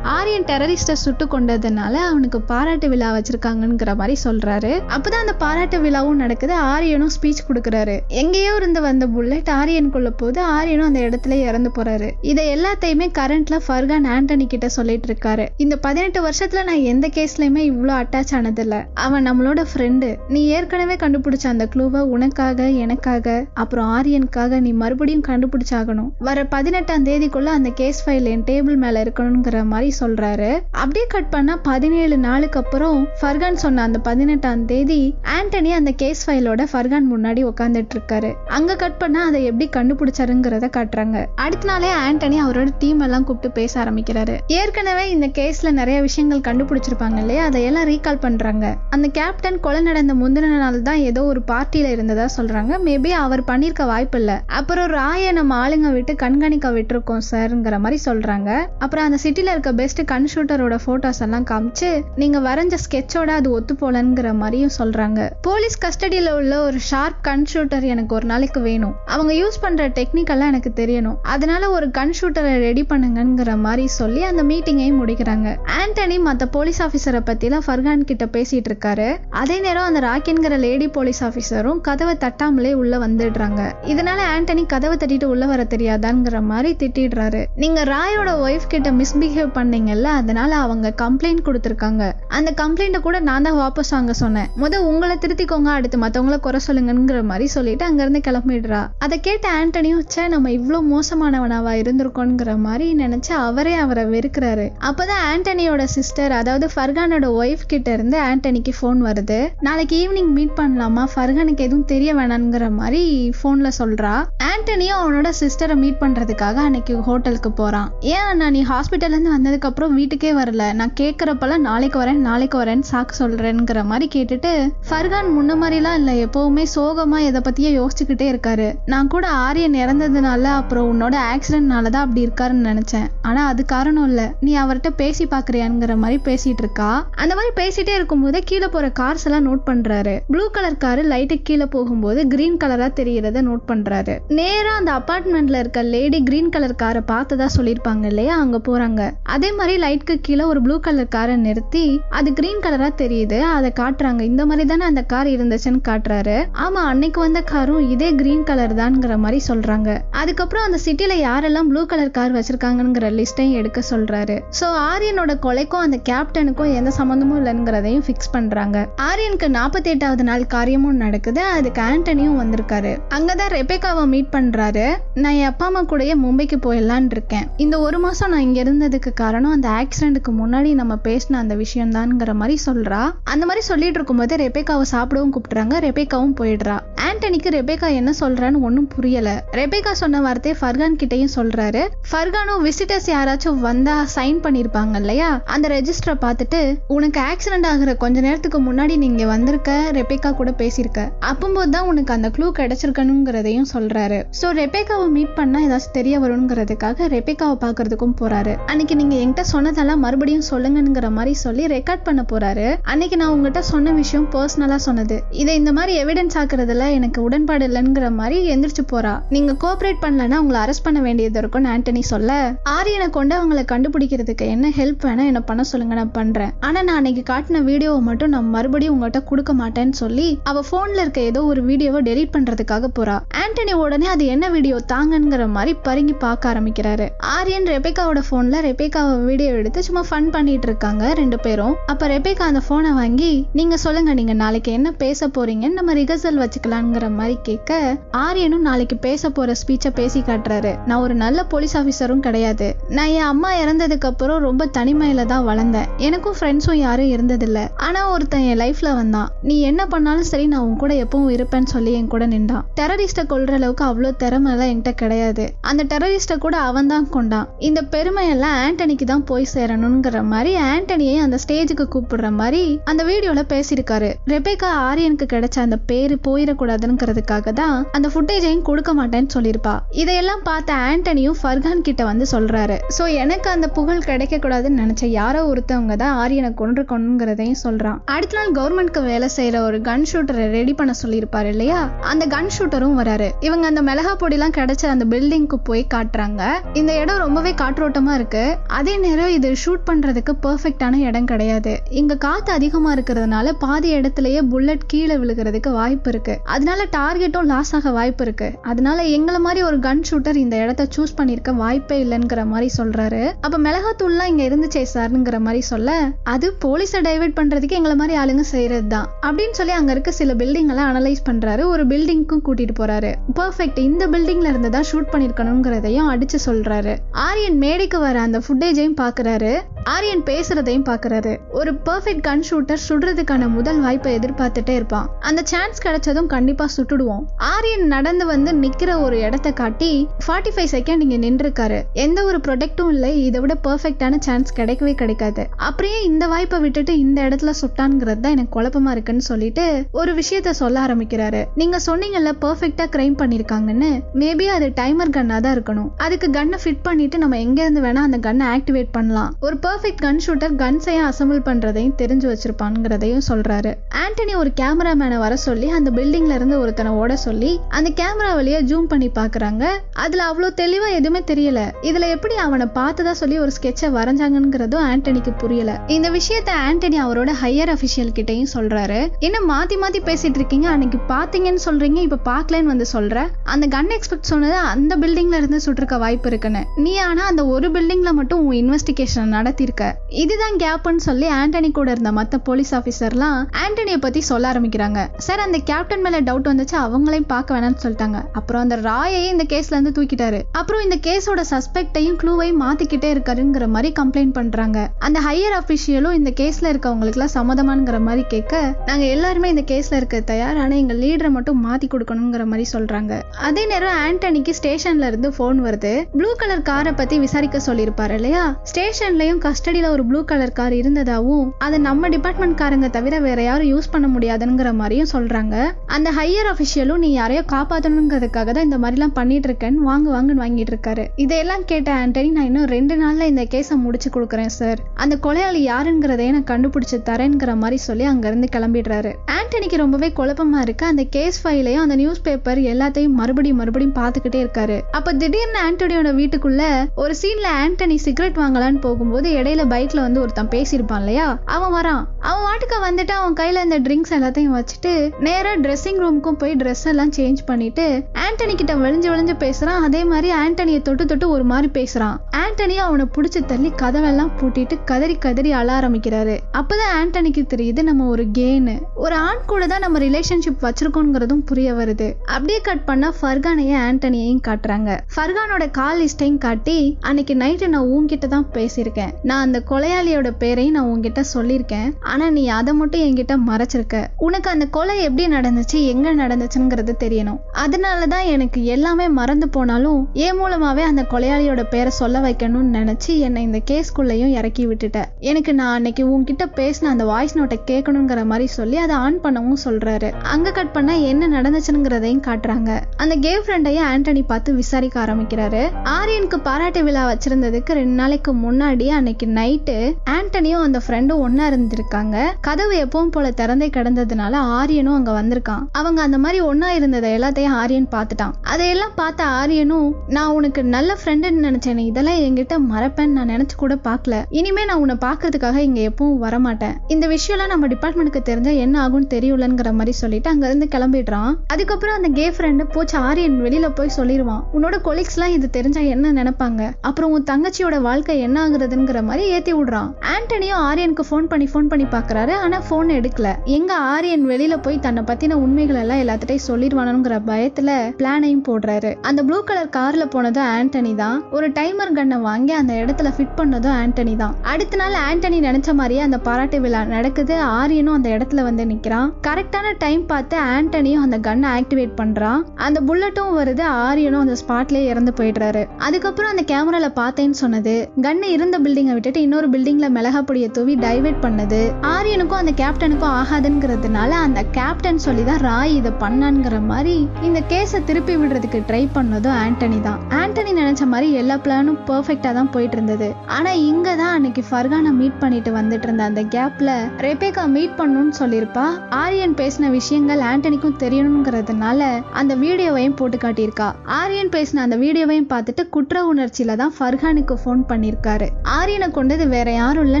ஆரியன் டெரரிஸ்ட சுட்டு கொண்டதுனால அவனுக்கு பாராட்டு விழா வச்சிருக்காங்கிற மாதிரி சொல்றாரு. அப்பதான் அந்த பாராட்டு விழாவும் நடக்குது. ஆரியனும் ஸ்பீச் கொடுக்கறாரு. எங்கேயோ இருந்து வந்த புல்லட் ஆரியனுக்குள்ள போது ஆரியனும் அந்த இடத்துல இறந்து போறாரு. இதை எல்லாத்தையுமே கரண்ட்ல ஃபர்கான் ஆண்டனி கிட்ட சொல்லிட்டு இருக்காரு. இந்த பதினெட்டு வருஷத்துல நான் எந்த கேஸ்லயுமே இவ்வளோ அட்டாச் ஆனதில்ல. அவன் நம்மளோட ஃப்ரெண்டு நீ ஏற்கனவே கண்டுபிடிச்ச அந்த க்ளூவை உனக்காக எனக்காக அப்புறம் ஆரியனுக்காக நீ மறுபடியும் கண்டுபிடிச்சாகணும். வர பதினெட்டாம் தேதிக்குள்ள அந்த கேஸ் ஃபைல் என் டேபிள் மேல இருக்கணுங்கிற மாதிரி சொல்றாரு. அப்படியே கட் பண்ணா பதினேழு நாளுக்கு அப்புறம் ஃபர்கான் சொன்ன அந்த பதினெட்டாம் தேதி ஆண்டனி அந்த கேஸ் ஃபைலோட ஃபர்கான் முன்னாடி உட்காந்துட்டு இருக்காரு அங்க கட் பண்ணா அதை எப்படி கண்டுபிடிச்சாருங்கிறத காட்டுறாங்க. அடுத்த நாளே ஆண்டனி அவரோட டீம் எல்லாம் கூப்பிட்டு பேச ஆரம்பிக்கிறாரு. ஏற்கனவே இந்த கேஸ்ல நிறைய விஷயங்கள் கண்டுபிடிச்சிருப்பாங்க இல்லையா? அதையெல்லாம் ரீகால் பண்றாங்க. அந்த கேப்டன் கொலை நடந்த முந்தின நாள் தான் ஏதோ ஒரு பார்ட்டியில இருந்ததா சொல்றாங்க. மேபி அவர் பண்ணிருக்க வாய்ப்பு இல்ல. அப்புறம் ராயை நம்ம ஆளுங்க விட்டு கண்காணிக்க விட்டுருக்கோம் சார்ங்கிற மாதிரி சொல்றாங்க. அப்புறம் அந்த சிட்டில இருக்க பெஸ்ட் கண் ஷூட்டரோட போட்டோஸ் எல்லாம் காமிச்சு நீங்க வரைஞ்ச ஸ்கெட்சோட அது ஒத்து போலங்கிற மாதிரியும் சொல்றாங்க. போலீஸ் கஸ்டடியில உள்ள ஒரு ஷார்ப் கன் ஷூட்டர் எனக்கு ஒரு நாளைக்கு வேணும். அவங்க யூஸ் பண்ற டெக்னிக் எல்லாம் எனக்கு தெரியணும். அதனால ஒரு கன் ஷூட்டரை ரெடி பண்ணுங்கிற மாதிரி சொல்லி அந்த மீட்டிங்கையும் முடிக்கிறாங்க. ஆண்டனி மத்த போலீஸ் ஆபீசரை பத்திலாம் ஃபர்கான் கிட்ட பேசிட்டு இருக்காரு. அதே நேரம் அந்த ராக்கின்கிற லேடி போலீஸ் ஆபீசரும் கதவை தட்டாமலே உள்ள வந்துடுறாங்க. இதனால ஆண்டனி கதவை தட்டிட்டு உள்ள வர தெரியாதாங்கிற மாதிரி திட்டிடுறாரு. நீங்க ராயோட ஒய்ஃப் கிட்ட மிஸ்பிஹேவ் பண்ணீங்கல்ல அதனால அவங்க கம்ப்ளைண்ட் கொடுத்துருக்காங்க. அந்த கம்ப்ளைண்ட்டை கூட நான் தான் வாபஸ் வாங்க சொன்னேன். முத உங்களை பார்த்துக்கோங்க அடுத்து மற்றவங்கள குறை சொல்லுங்கிற மாதிரி சொல்லிட்டு அங்கிருந்து கிளம்பிடுறா. அதை கேட்ட ஆண்டனியும் சே நம்ம இவ்வளோ மோசமானவனாவா இருந்திருக்கோங்கிற மாதிரி நினைச்சு அவரே அவரை வெறுக்கிறாரு. அப்பதான் ஆண்டனியோட சிஸ்டர் அதாவது ஃபர்கானோட ஒய்ஃப் கிட்ட இருந்து ஆண்டனிக்கு ஃபோன் வருது. நாளைக்கு ஈவினிங் மீட் பண்ணலாமா? ஃபர்கானுக்கு எதுவும் தெரிய வேணாங்கிற மாதிரி ஃபோன்ல சொல்றா. ஆண்டனியும் அவனோட சிஸ்டரை மீட் பண்றதுக்காக அன்னைக்கு ஹோட்டலுக்கு போறான். ஏன் அண்ணா நீ ஹாஸ்பிட்டல்ல இருந்து வந்ததுக்கு அப்புறம் வீட்டுக்கே வரல? நான் கேட்கறப்பெல்லாம் நாளைக்கு வரேன் நாளைக்கு வரேன்னு சாக்கு சொல்றேங்கிற மாதிரி கேட்டுட்டு ஃபர்கான் முன்ன மாதிரிலாம் இல்லை. எப்பவுமே சோகமா எதை பத்தியே யோசிச்சுக்கிட்டே இருக்காரு. நான் கூட ஆரியன் இறந்ததுனால அப்புறம் உன்னோட ஆக்சிடென்ட்னால தான் அப்படி இருக்காருன்னு நினைச்சேன். ஆனா அது காரணம் இல்ல. நீ அவர்கிட்ட பேசி பாக்குறியாங்கிற மாதிரி பேசிட்டு இருக்கா? அந்த மாதிரி பேசிட்டே இருக்கும்போது கீழே போற கார்ஸ் எல்லாம் நோட் பண்றாரு. ப்ளூ கலர் காரு லைட்டு கீழே போகும்போது கிரீன் கலரா தெரியறத நோட் பண்றாரு. நேரா அந்த அபார்ட்மெண்ட்ல இருக்க லேடி கிரீன் கலர் காரை பார்த்ததா சொல்லியிருப்பாங்க இல்லையா? அங்க போறாங்க. அதே மாதிரி லைட்க்கு கீழே ஒரு ப்ளூ கலர் காரை நிறுத்தி அது கிரீன் கலரா தெரியுது. அதை காட்டுறாங்க. இந்த மாதிரி தானே அந்த கார் இருந்துச்சுன்னு காட்டுறாரு. ஆமா அன்னைக்கு வந்த காரும் இதே கிரீன் கலர் தான்ங்கிற மாதிரி சொல்றாங்க. அதுக்கப்புறம் அந்த சிட்டில யாரெல்லாம் ப்ளூ கலர் கார் வச்சிருக்காங்கிற லிஸ்டையும் எடுக்க சொல்றாரு. சோ ஆரியனோட கொலைக்கும் அந்த கேப்டனுக்கும் எந்த சம்மந்தமும் இல்லைங்கிறதையும் ஃபிக்ஸ் பண்றாங்க. ஆரியனுக்கு நாற்பத்தி எட்டாவது நாள் காரியமும் நடக்குது. அதுக்கு ஆண்டனியும் வந்திருக்காரு. அங்கதான் ரெபேக்காவை மீட் பண்றாரு. நான் என் அப்பா அம்மா கூடயே மும்பைக்கு போயிடலான் இருக்கேன். இந்த ஒரு மாசம் நான் இங்க இருந்ததுக்கு காரணம் அந்த ஆக்சிடென்ட்க்கு முன்னாடி நம்ம பேசின அந்த விஷயம் தான்ங்கிற மாதிரி சொல்றா. அந்த மாதிரி சொல்லிட்டு இருக்கும்போது ரெபேக்காவை கூப்பிடவும் கூப்பிடுறாங்க. ரெபேக்காவும் போயிடுறா. ஆண்டனிக்கு ரெபேக்கா என்ன சொல்றான்னு ஒன்றும் புரியல. ரெபேக்கா சொன்ன வார்த்தையை ஃபர்கான் கிட்டயும் சொல்றாரு. ஃபர்கானும் விசிட்டர்ஸ் யாராச்சும் வந்தா சைன் பண்ணிருப்பாங்க இல்லையா? அந்த ரெஜிஸ்டரை பார்த்துட்டு உனக்கு ஆக்சிடென்ட் ஆகுற கொஞ்ச நேரத்துக்கு முன்னாடி நீங்க வந்திருக்க. ரெபேக்கா கூட பேசியிருக்க. அப்பம்போது தான் உனக்கு அந்த க்ளூ கிடைச்சிருக்கணுங்கிறதையும் சொல்றாரு. ஸோ ரெபேக்காவை மீட் பண்ணா ஏதாச்சும் தெரிய வருங்கிறதுக்காக ரெபேக்காவை பாக்குறதுக்கும் போறாரு. அன்னைக்கு நீங்க என்கிட்ட சொன்னதெல்லாம் மறுபடியும் சொல்லுங்கிற மாதிரி சொல்லி ரெக்கார்ட் பண்ண போறாரு. அன்னைக்கு நான் உங்ககிட்ட சொன்ன விஷயம் பர்சனலா சொன்னது இதை இந்த மாதிரி எவிடன்ஸ் ஆக்குறதுல எனக்கு உடன்பாடு இல்லைங்கிற மாதிரி எந்திரிச்சு போறா. நீங்க கோஆபரேட் பண்ணலன்னா உங்களை அரெஸ்ட் பண்ண வேண்டியது இருக்கும்னு ஆண்டனி சொல்ல ஆரியனை கொண்டு அவங்களை கண்டுபிடிக்கிறதுக்கு என்ன ஹெல்ப் வேணா என்ன பண்ண சொல்லுங்க நான் பண்றேன். ஆனா நான் அன்னைக்கு காட்டின வீடியோவை மட்டும் நான் மறுபடியும் உங்கள்கிட்ட கொடுக்க மாட்டேன்னு சொல்லி அவ போன்ல இருக்க ஏதோ ஒரு வீடியோவை டெலீட் பண்றதுக்காக போறா. ஆண்டனி உடனே அது என்ன வீடியோ தாங்கங்கிற மாதிரி பருங்கி பார்க்க ஆரம்பிக்கிறாரு. ஆரியன் ரெபேக்காவோட போன்ல ரெபேக்காவை வீடியோ எடுத்து சும்மா ஃபன் பண்ணிட்டு இருக்காங்க ரெண்டு பேரும். அப்ப ரெபேக்கா அந்த போனை வாங்கி நீங்க சொல்லுங்க நீங்க நாளைக்கு என்ன பேச போறீங்கன்னு நம்ம ரிகர்சல் வச்சுக்கலாங்கிற மாதிரி கேட்க ஆரியனும் நாளைக்கு பேச போற ஸ்பீச்சை பேசி காட்டுறாரு. நான் ஒரு நல்ல போலீஸ் ஆஃபீஸரும் கிடையாது. நான் என் அம்மா இறந்ததுக்கு அப்புறம் ரொம்ப தனிமையில தான் வளர்ந்தேன். எனக்கும் ஃப்ரெண்ட்ஸும் யாரும் இருந்ததில்ல. ஆனா ஒருத்தன் என் லைஃப்ல வந்தான். நீ என்ன பண்ணாலும் சரி நான் உன் கூட எப்பவும் இருப்பேன்னு சொல்லி என் கூட நின்றான். டெரரிஸ்ட கொள்ற அளவுக்கு அவ்வளோ திறமை எல்லாம் என்கிட்ட கிடையாது. அந்த டெரரிஸ்ட கூட அவன் தான் கொண்டான். இந்த பெருமை எல்லாம் ஆண்டனிக்கு தான் போய் சேரணுங்கிற மாதிரி ஆண்டனியை அந்த ஸ்டேஜுக்கு கூப்பிடுற மாதிரி அந்த வீடியோல பேசியிருக்காரு. ரெபேக்கா ஆரியனுக்கு கிடைச்ச அந்த பேரு போயிடக்கூடாதுங்கிறதுக்காக தான் அந்த ஃபுட்டேஜையும் கொடுக்க மாட்டேன்னு சொல்லியிருப்பா. இதையெல்லாம் பார்த்த ஆண்டனியும் ஃபர்கான் கிட்ட வந்து சொல்றாரு. ஸோ எனக்கு அந்த புகழ் கிடைக்கக்கூடாதுன்னு நினைச்ச யாரோ ஒருத்தவங்க தான் ஆரியனை கொன்று கொண்டுங்கிறதையும் சொல்றான். அடுத்த நாள் கவர்மெண்ட்க்கு வேலை செய்யற ஒரு கன் ஷூட்டரை ரெடி பண்ண சொல்லியிருப்பாரு இல்லையா? அந்த கன் ஷூட்டரும் வராரு. இவங்க அந்த மிளகா பொடிலாம் கிடைச்ச அந்த பில்டிங்க்கு போய் காட்டுறாங்க. இந்த இடம் ரொம்பவே காற்றோட்டமா இருக்கு. அதே நேரம் இது ஷூட் பண்றதுக்கு பர்ஃபெக்டான இடம் கிடையாது. இங்க காத்து அதிகமா இருக்கிறதுனால பாதி இடத்துலயே புல்லட் கீழே விழுகிறதுக்கு வாய்ப்பு இருக்கு. அதனால டார்கெட்டும் லாஸ் ஆக வாய்ப்பு இருக்கு. அதனால எங்களை மாதிரி ஒரு கன் ஷூட்டர் இந்த இடத்த சூஸ் பண்ணிருக்க வாய்ப்பே இல்லைங்கிற மாதிரி சொல்றாரு. அப்ப மிளகாத்தூள்லாம் இங்க இருந்துச்சே சார்ங்கிற மாதிரி சொல்ல அது போலீஸை டைவர்ட் பண்றதுக்கு எங்களை மாதிரி ஆளுங்க செய்யறது தான் அப்படின்னு சொல்லி அங்க இருக்க சில பில்டிங் எல்லாம் அனலைஸ் பண்றாரு. ஒரு பில்டிங்க்கும் கூட்டிட்டு போறாரு. பெர்ஃபெக்ட் இந்த பில்டிங்ல இருந்து தான் ஷூட் பண்ணிருக்கணுங்கிறதையும் அடிச்சு சொல்றாரு. ஆரியன் மேடைக்கு வர அந்த ஃபுட்டேஜையும் பாக்குறாரு. ஆரியன் பேசுறதையும் பாக்குறாரு. ஒரு பெர்ஃபெக்ட் கன் ஷூட்டர் சுடுறதுக்கான முதல் வாய்ப்பை எதிர்பார்த்துட்டே இருப்பான். அந்த சான்ஸ் கிடைச்சதும் கண்டிப்பா சுட்டுடுவோம். ஆரியன் நடந்து வந்து நிக்கிற ஒரு இடத்த காட்டி ஃபார்ட்டி ஃபைவ் செகண்ட் இங்க நின்றுருக்காரு. எந்த ஒரு ப்ரொடெக்டும் இல்லை. இதை விட பெர்ஃபெக்டான சான்ஸ் கிடைக்கவே கிடைக்காது. அப்படியே இந்த வாய்ப்பை விட்டுட்டு இந்த இடத்துல சுட்டான்ங்கிறது தான் எனக்கு குழப்பமா இருக்குன்னு சொல்லிட்டு ஒரு விஷயத்த சொல்ல ஆரம்பிக்கிறாரு. நீங்க சொன்னீங்கல்ல பெர்ஃபெக்டா கிரைம் பண்ணிருக்காங்கன்னு. மேபி அது டைமர் கன்னா தான் இருக்கணும். அதுக்கு கன்னை ஃபிட் பண்ணிட்டு நம்ம எங்க இருந்து வேணா அந்த கன்னை ஆக்டிவேட் பண்ணலாம். ஒரு பெர்ஃபெக்ட் கன் ஷூட்டர் கன்ஸையும் அசம்பிள் பண்ணுறதையும் தெரிஞ்சு வச்சிருப்பான்ங்கிறதையும் சொல்றாரு. ஆண்டனி ஒரு கேமராமேனை வர சொல்லி அந்த பில்டிங்ல இருந்து ஒருத்தனை ஓட சொல்லி அந்த கேமரா வழியா ஜூம் பண்ணி பாக்குறாங்க. அதுல அவ்வளோ தெளிவா எதுவுமே தெரியல. இதுல எப்படி அவனை பார்த்ததா சொல்லி ஒரு ஸ்கெட்சை வரைஞ்சாங்கிறதும் ஆண்டனிக்கு புரியல. இந்த விஷயத்த ஆண்டனி அவரோட ஹையர் அபிஷியல் கிட்டையும் சொல்றாரு. என்ன மாத்தி மாத்தி பேசிட்டு இருக்கீங்க? அன்னைக்கு பாத்தீங்கன்னு சொல்றீங்க இப்ப பாக்கலன்னு வந்து சொல்ற. அந்த கன் எக்ஸ்பெக்ட் சொன்னது அந்த பில்டிங்ல இருந்து சுட்டிருக்க வாய்ப்பு இருக்குன்னு. நீ ஆனா அந்த ஒரு பில்டிங்ல மட்டும் உன் இன்வெஸ்டிகேஷன் நடத்திருக்க இதுதான் கேப்னு சொல்லி ஆண்டனி கூட இருந்த மற்ற போலீஸ் ஆஃபீஸர்லாம் ஆண்டனியை பற்றி சொல்ல ஆரம்பிக்கிறாங்க. சார் அந்த கேப்டன் மேலே டவுட் வந்துச்சு அவங்களையும் பார்க்க வேணாம்னு சொல்லிட்டாங்க. அப்புறம் அந்த ராயையும் இந்த கேஸ்ல இருந்து தூக்கிட்டாரு. அப்புறம் இந்த கேஸோட சஸ்பெக்டையும் க்ளூவையும் மாத்திக்கிட்டே இருக்காருங்கிற மாதிரி கம்ப்ளைண்ட் பண்றாங்க. அந்த ஹையர் அஃபிஷியலும் இந்த கேஸ்ல இருக்கவங்களுக்குலாம் சம்மதமானுங்கிற மாதிரி கேட்க நாங்க எல்லாருமே இந்த கேஸ்ல இருக்க தயார் ஆனா எங்க லீடரை மட்டும் மாத்தி கொடுக்கணுங்கிற மாதிரி சொல்றாங்க. அதே நேரம் ஆண்டனிக்கு ஸ்டேஷன்ல இருந்து போன் வருது. ப்ளூ கலர் காரை பத்தி விசாரிக்க சொல்லியிருப்பாரு இல்லையா? ஸ்டேஷன்லயும் கஸ்டடியில் ஒரு ப்ளூ கலர் கார் இருந்ததாவும் அதை நம்ம டிபார்ட்மெண்ட் காரங்க தவிர வேற யாரும் யூஸ் பண்ண முடியாதுங்கிற மாதிரியும் சொல்றாங்க. அந்த ஹையர் அஃபிஷியலும் நீ யாரையோ காப்பாற்றணுங்கிறதுக்காக தான் இந்த மாதிரிலாம் பண்ணிட்டு இருக்கேன்னு வாங்க வாங்கன்னு வாங்கிட்டு இருக்காரு. இதையெல்லாம் கேட்ட ஆண்டனி நான் இன்னும் ரெண்டு நாள்ல இந்த கேஸை முடிச்சு கொடுக்குறேன் சார் அந்த கொலையாளி யாருங்கிறத நான் கண்டுபிடிச்சு தரேங்கிற மாதிரி சொல்லி அங்கிருந்து கிளம்பிடுறாரு. ஆண்டனிக்கு ரொம்பவே குழப்பமா இருக்கு. அந்த கேஸ் ஃபைலையும் அந்த நியூஸ் பேப்பர் எல்லாத்தையும் மறுபடியும் மறுபடியும் பார்த்துக்கிட்டே இருக்காரு. அப்ப திடீர்னு ஆண்டனியோட வீட்டுக்குள்ள ஒரு சீன்ல ஆண்டனி சிகரெட் வாங்கலான்னு போகும்போது இடையில பைக்ல வந்து ஒருத்தன் பேசியிருப்பான் இல்லையா? அவன் வரான். அவன் வாட்டுக்கு வந்துட்டு அவன் கையில இந்த ட்ரிங்க்ஸ் எல்லாத்தையும் வச்சுட்டு நேரா ட்ரெஸ்ஸிங் ரூமுக்கும் போய் ட்ரெஸ் எல்லாம் சேஞ்ச் பண்ணிட்டு ஆண்டனி கிட்ட விழிஞ்சு விழிஞ்சு பேசுறான். அதே மாதிரி ஆண்டனியை தொட்டு தொட்டு ஒரு மாதிரி பேசுறான். ஆண்டனி அவனை பிடிச்சி தள்ளி கதவெல்லாம் பூட்டிட்டு கதறி கதறி அழ ஆரம்பிக்கிறாரு. அப்பதான் ஆண்டனிக்கு தெரியுது நம்ம ஒரு கேனு ஒரு ஆண் கூட தான் நம்ம ரிலேஷன்ஷிப் வச்சிருக்கோங்கிறதும் புரிய வருது. அப்படியே கட் பண்ணா ஃபர்கானையும் ஆண்டனியையும் காட்டுறாங்க. ஃபர்கானோட கால் லிஸ்டையும் காட்டி அன்னைக்கு நைட்டு நான் உன்கிட்ட தான் பேசியிருக்கேன். நான் அந்த கொலையாளியோட பேரையும் நான் உங்ககிட்ட சொல்லியிருக்கேன். ஆனால் நீ அதை மட்டும் என்கிட்ட மறைச்சிருக்க. உனக்கு அந்த கொலை எப்படி நடந்துச்சு எங்கே நடந்துச்சுங்கிறது தெரியணும். அதனால தான் எனக்கு எல்லாமே மறந்து போனாலும் ஏன் மூலமாகவே அந்த கொலையாளியோட பேரை சொல்ல வைக்கணும்னு நினச்சி என்னை இந்த கேஸ்குள்ளேயும் இறக்கி விட்டுட்ட. எனக்கு நான் அன்னைக்கு உன்கிட்ட பேசின அந்த வாய்ஸ் நோட்டை கேட்கணுங்கிற மாதிரி சொல்லி அதை ஆன் பண்ணவும் சொல்கிறாரு அங்கே கட் பண்ணால் என்ன நடந்துச்சுங்கிறதையும் காட்டுறாங்க. அந்த கே ஃப்ரெண்டையும் ஆண்டனி பார்த்து விசாரிக்க ஆரம்பிக்கிறாரு. ஆரியனுக்கு பாராட்டு விழா வச்சிருந்ததுக்கு ரெண்டு நாளைக்கு முன்னாடி அன்னைக்கு நைட்டு ஆண்டனியும் அந்த ஃப்ரெண்டும் ஒன்னா இருந்திருக்காங்க. கதவு எப்பவும் போல திறந்தே கிடந்ததுனால ஆரியனும் அங்க வந்திருக்கான். அவங்க அந்த மாதிரி ஒன்னா இருந்ததை எல்லாத்தையும் ஆரியன் பார்த்துட்டான். அதையெல்லாம் பார்த்த ஆரியனும் நான் உனக்கு நல்ல ஃப்ரெண்டுன்னு நினைச்சேன் இதெல்லாம் என்கிட்ட மறப்பேன்னு நான் நினைச்சு கூட பார்க்கல. இனிமே நான் உன்னை பார்க்கறதுக்காக இங்க எப்பவும் வரமாட்டேன். இந்த விஷயம்லாம் நம்ம டிபார்ட்மெண்ட்டுக்கு தெரிஞ்சா என்ன ஆகும்னு தெரியலங்கிற மாதிரி சொல்லிட்டு அங்க இருந்து கிளம்பிடுறான். அதுக்கப்புறம் அந்த கே ஃப்ரெண்டு போச்சு ஆரியன் வெளியில போய் சொல்லிடுவான். உன்னோட கொலீக்ஸ்லாம் இது தெரிஞ்சா என்ன நினைப்பாங்க? அப்புறம் உன் தங்கச்சியோட வாழ்க்கை என்ன ஆகுறதுங்கிற மாதிரி ஏத்தி விடுறான். ஆண்டனியும் ஆரியனுக்கு ஃபோன் பண்ணி ஃபோன் பண்ணி பாக்குறாரு. ஆனா ஃபோன் எடுக்கல. எங்க ஆரியன் வெளியில போய் தன்னை பத்தின உண்மைகள் எல்லாம் எல்லாத்திட்டையும் சொல்லிடுவானுங்கிற பயத்துல பிளானையும் போடுறாரு. அந்த ப்ளூ கலர் கார்ல போனதும் ஆண்டனி தான். ஒரு டைமர் கன்னை வாங்கி அந்த இடத்துல ஃபிட் பண்ணதும் ஆண்டனி தான். அடுத்த நாள் ஆண்டனி நினைச்ச மாதிரியே அந்த பாராட்டு விழா நடக்குது. ஆரியனும் அந்த இடத்துல வந்து நிக்கிறான். கரெக்டான டைம் பார்த்து ஆண்டனியும் அந்த கன்னை ஆக்டிவேட் பண்றான். அந்த புல்லட்டும் வருது. ஆரியனும் அந்த ஸ்பாட்லயே இறந்து போயிடுறாரு. அதுக்கப்புறம் அந்த கேமரால பார்த்தேன்னு சொன்னது. கன்னு இருந்த பில்டிங்கை விட்டுட்டு இன்னொரு பில்டிங்ல மிளகா பொடியை தூவி டைவெர்ட் பண்ணது. ஆரியனுக்கும் அந்த கேப்டனுக்கும் ஆகாதுங்கிறதுனால அந்த கேப்டன் சொல்லி தான் ராய் இதை பண்ணான்ங்கிற மாதிரி இந்த கேஸை திருப்பி விடுறதுக்கு ட்ரை பண்ணதும் ஆண்டனி தான். ஆண்டனி நினைச்ச மாதிரி எல்லா பிளானும் பெர்ஃபெக்டா தான் போயிட்டு இருந்தது ஆனா இங்க தான் அன்னைக்கு ஃபர்கானை மீட் பண்ணிட்டு வந்துட்டு இருந்த அந்த கேப்ல ரெபேக்கா மீட் பண்ணணும்னு சொல்லியிருப்பா. ஆரியன் பேசின விஷயங்கள் ஆண்டனிக்கும் தெரியணுங்கிறதுனால அந்த வீடியோவையும் போட்டு காட்டியிருக்கா. ஆரியன் பேசின அந்த வீடியோவையும் பார்த்துட்டு குற்ற உணர்ச்சியில தான் ஃபர்கானுக்கு ஃபோன் பண்ணியிருக்காரு. ஆரியனை கொண்டது வேற யாரும் இல்ல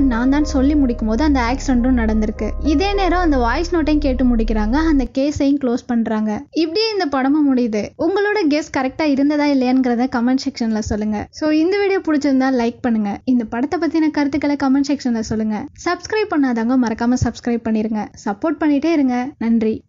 நான் தான் சொல்லி முடிக்கும் போது அந்த ஆக்சிடென்ட்டும் நடந்திருக்கு. இதே நேரம் அந்த வாய்ஸ் நோட்டையும் கேட்டு முடிக்கிறாங்க. அந்த கேஸையும் க்ளோஸ் பண்றாங்க. இப்படியே இந்த படமும் முடியுது. உங்களோட கெஸ் கரெக்டா இருந்ததா இல்லையாங்கிறத கமெண்ட் செக்ஷன்ல சொல்லுங்க. ஸோ இந்த வீடியோ பிடிச்சிருந்தா லைக் பண்ணுங்க. இந்த படத்தை பத்தின கருத்துக்களை கமெண்ட் செக்ஷன்ல சொல்லுங்க. சப்ஸ்கிரைப் பண்ணாதவங்க மறக்காம சப்ஸ்கிரைப் பண்ணிருங்க. சப்போர்ட் பண்ணிட்டே இருங்க. நன்றி.